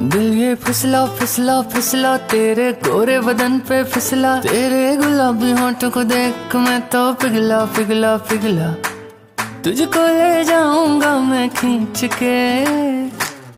दिल ये फिसला फिसला फिसला, तेरे गोरे बदन पे फिसला। तेरे गुलाबी होंठों को देख मैं तो पिघला पिघला पिघला। तुझको ले जाऊँगा मैं खींच के।